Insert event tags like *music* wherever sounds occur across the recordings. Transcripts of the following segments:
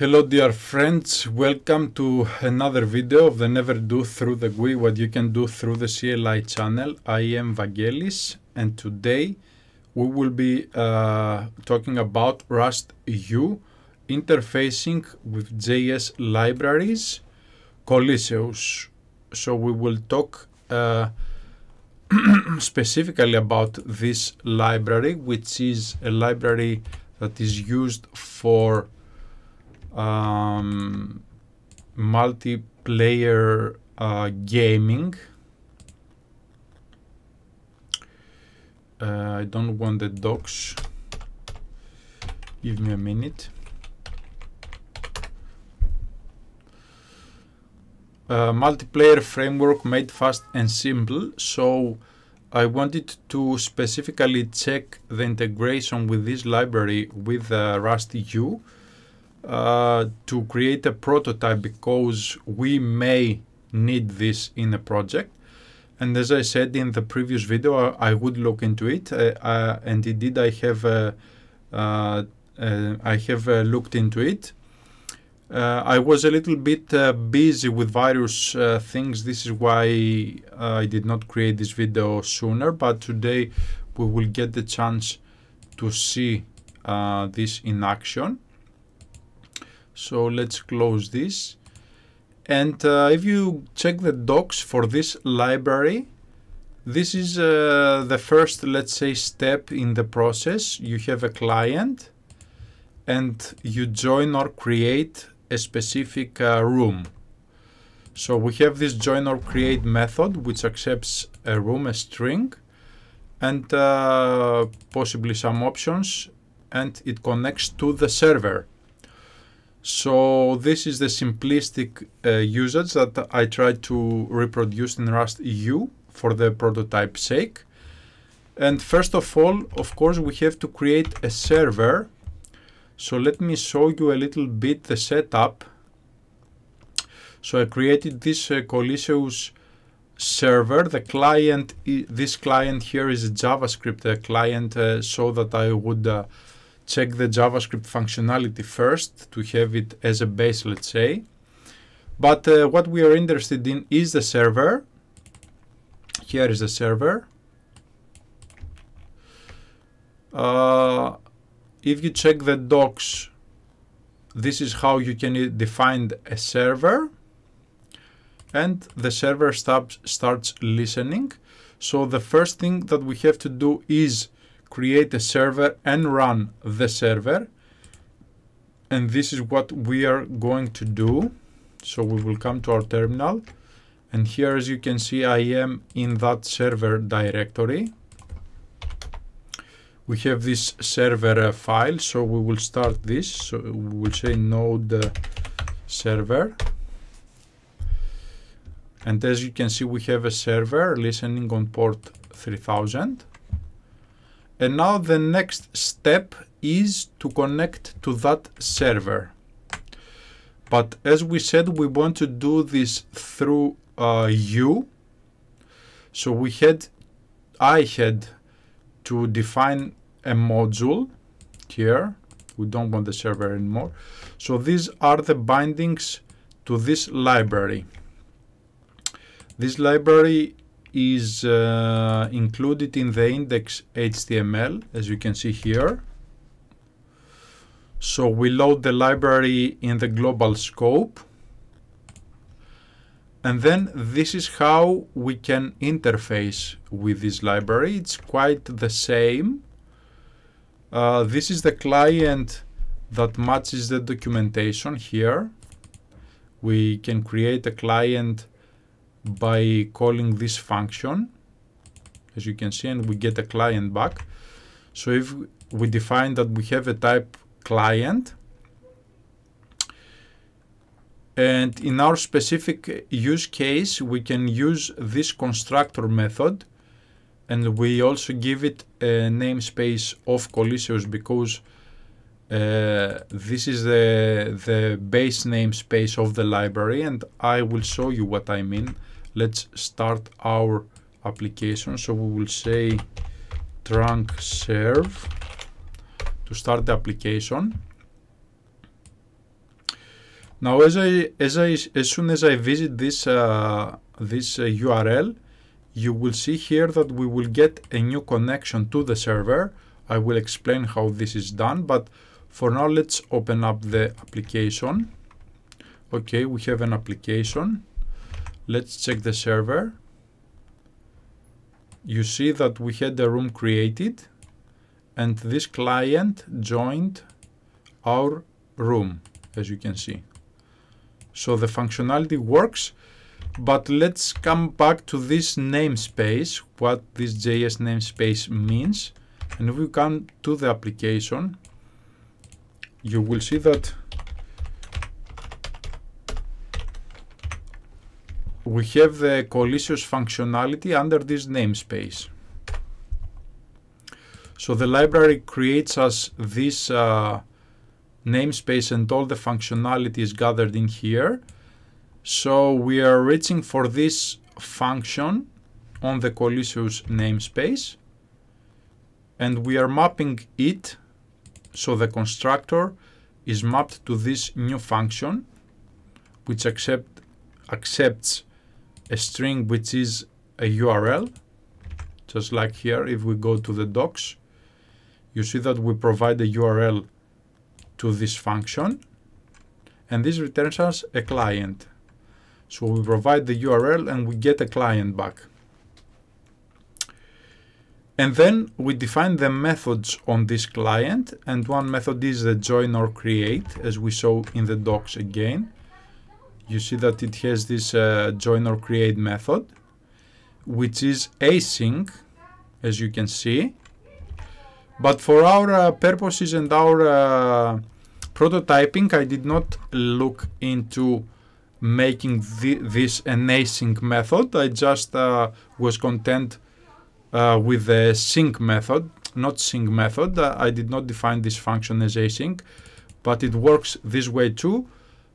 Hello dear friends, welcome to another video of the Never Do Through the GUI What You Can Do Through the CLI channel. I am Vangelis and today we will be uh, talking about Rust Yew interfacing with JS libraries Colyseus. So we will talk uh, *clears throat* specifically about this library which is a library that is used for um, multiplayer uh, gaming. Uh, I don't want the docs. Give me a minute. Uh, multiplayer framework made fast and simple. So I wanted to specifically check the integration with this library with uh, Rust Yew uh, to create a prototype because we may need this in a project. And as I said in the previous video, I would look into it. Uh, uh, and indeed, I have uh, uh, I have looked into it. I was a little bit busy with various things. This is why I did not create this video sooner. But today, we will get the chance to see this in action. So let's close this. And uh, if you check the docs for this library, this is uh, the first, let's say, step in the process. You have a client and you join or create a specific uh, room. So we have this join or create method which accepts a room, a string, and uh, possibly some options, and it connects to the server. So this is the simplistic uh, usage that I tried to reproduce in Rust Yew for the prototype sake. And first of all, of course, we have to create a server. So let me show you a little bit the setup. So I created this uh, Colyseus server. The client, this client here is a JavaScript client uh, so that I would uh, check the JavaScript functionality first to have it as a base, let's say. But uh, what we are interested in is the server. Here is the server. Uh, if you check the docs, this is how you can define a server. And the server stops, starts listening. So the first thing that we have to do is create a server and run the server. And this is what we are going to do. So we will come to our terminal. And here, as you can see, I am in that server directory. We have this server uh, file, so we will start this. So we will say node uh, server. And as you can see, we have a server listening on port 3000. And now the next step is to connect to that server. But as we said, we want to do this through uh, Yew. So we had, I had to define a module here. We don't want the server anymore. So these are the bindings to this library. This library is uh, included in the index HTML, as you can see here. So we load the library in the global scope. And then this is how we can interface with this library. It's quite the same. Uh, this is the client that matches the documentation here. We can create a client by calling this function. As you can see and we get a client back. So if we define that we have a type client and in our specific use case we can use this constructor method and we also give it a namespace of Colyseus because uh, this is the the base namespace of the library and I will show you what I mean let's start our application. So we will say trunk serve to start the application. Now, as I as I as soon as I visit this uh, this uh, URL, you will see here that we will get a new connection to the server. I will explain how this is done, but for now, let's open up the application. Okay, we have an application. Let's check the server. You see that we had a room created and this client joined our room, as you can see. So the functionality works, but let's come back to this namespace, what this JS namespace means. And if we come to the application, you will see that we have the Colyseus functionality under this namespace. So the library creates us this uh, namespace and all the functionality is gathered in here. So we are reaching for this function on the Colyseus namespace and we are mapping it so the constructor is mapped to this new function which accept, accepts a string which is a URL just like here if we go to the docs you see that we provide a URL to this function and this returns us a client. So we provide the URL and we get a client back. And then we define the methods on this client and one method is the join or create as we saw in the docs again. You see that it has this uh, join or create method which is async as you can see but for our uh, purposes and our uh, prototyping, I did not look into making the, this an async method. I just uh, was content uh, with the sync method, not sync method. Uh, I did not define this function as async, but it works this way too.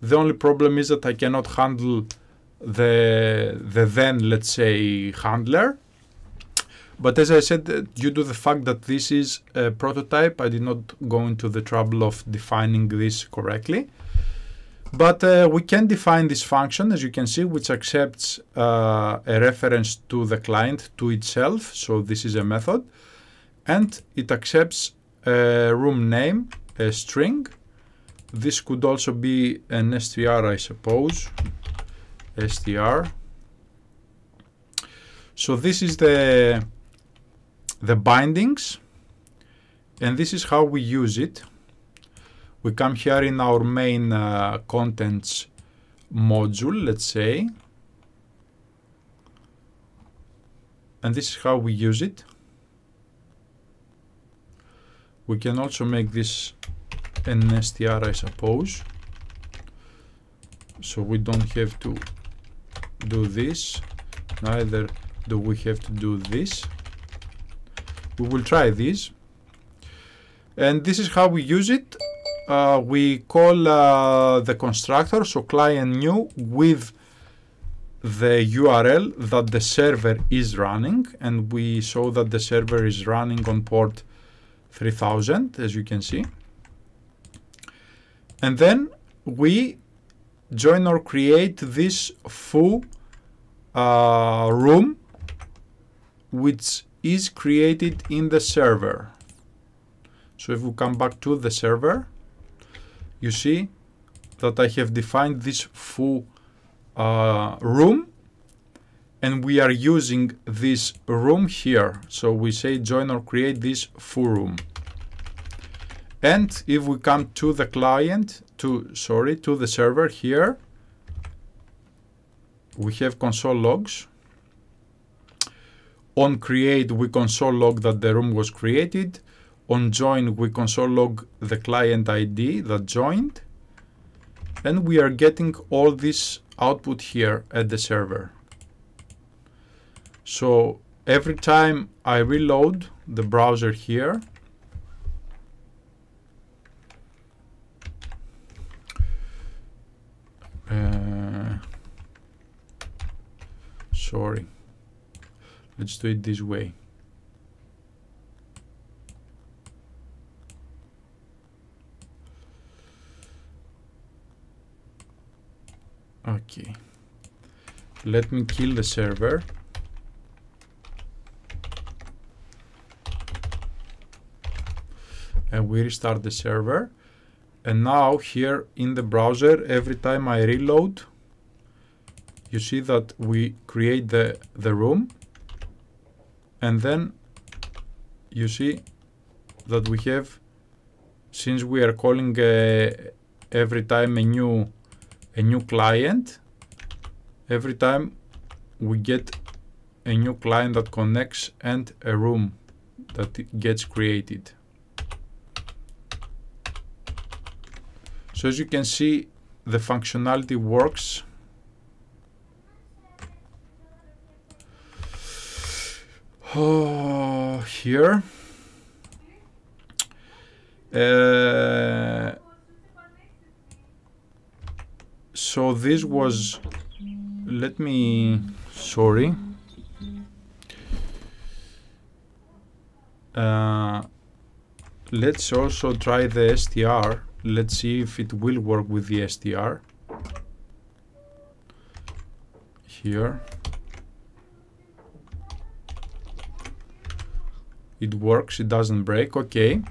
The only problem is that I cannot handle the the then let's say handler but as I said, uh, due to the fact that this is a prototype, I did not go into the trouble of defining this correctly. But uh, we can define this function, as you can see, which accepts uh, a reference to the client to itself. So this is a method. And it accepts a room name, a string. This could also be an str, I suppose. str. So this is the the bindings and this is how we use it. We come here in our main uh, contents module, let's say, and this is how we use it. We can also make this an str, I suppose, so we don't have to do this, neither do we have to do this. We will try this. And this is how we use it uh, we call uh, the constructor so client new with the URL that the server is running and we show that the server is running on port 3000 as you can see and then we join or create this foo uh, room which is created in the server. So if we come back to the server, you see that I have defined this foo uh, room and we are using this room here. So we say join or create this foo room. And if we come to the client, to sorry, to the server here, we have console logs on create, we console log that the room was created. On join, we console log the client ID that joined. And we are getting all this output here at the server. So every time I reload the browser here, uh, sorry. Let's do it this way. Okay. Let me kill the server. And we restart the server. And now here in the browser, every time I reload, you see that we create the, the room. And then you see that we have, since we are calling uh, every time a new a new client, every time we get a new client that connects and a room that gets created. So as you can see, the functionality works. Oh, here. Uh, so this was let me sorry. Uh, let's also try the str let's see if it will work with the str here. It works it doesn't break okay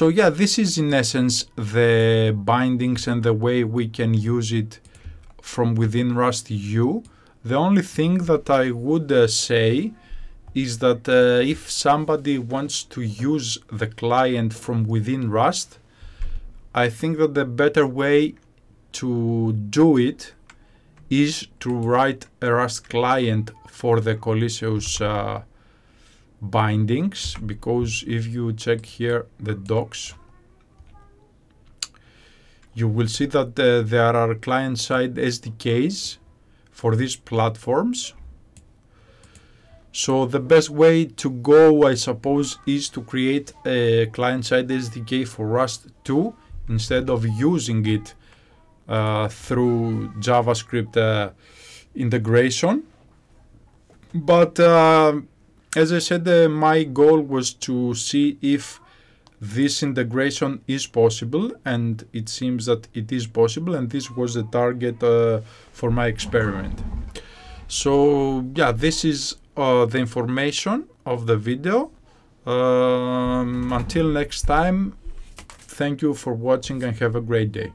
so yeah, this is in essence the bindings and the way we can use it from within Rust Yew. The only thing that I would uh, say is that uh, if somebody wants to use the client from within Rust, I think that the better way to do it is to write a Rust client for the Colyseus uh, bindings because if you check here the docs you will see that uh, there are client-side SDKs for these platforms. So the best way to go I suppose is to create a client-side SDK for Rust 2 instead of using it uh, through JavaScript uh, integration. But uh, as I said, uh, my goal was to see if this integration is possible and it seems that it is possible and this was the target uh, for my experiment. So yeah, this is uh, the information of the video. Um, until next time, thank you for watching and have a great day.